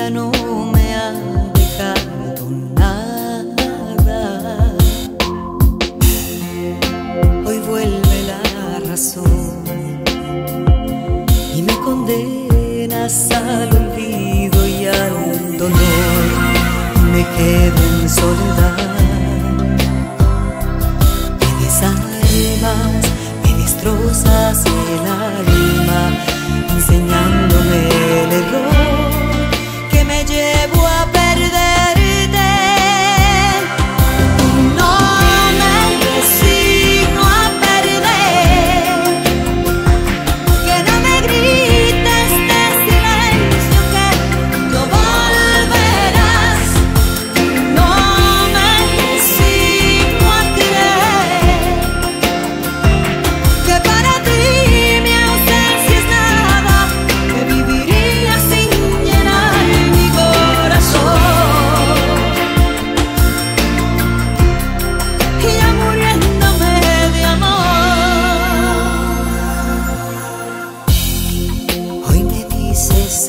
ya no me ha dejado nada. Hoy vuelve la razón y me condenas al olvido y al dolor. Me quedo en soledad.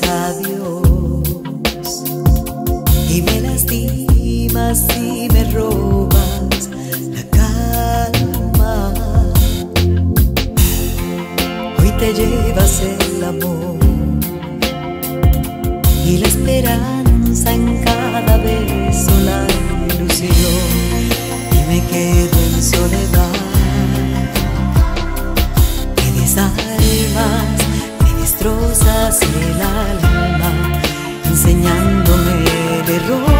Adiós y me lastimas y me robas la calma. Hoy te llevas el amor y la esperanza en cada beso, la ilusión y me quedo en soledad. Me desarmas, destrozas el alma, enseñándome el error.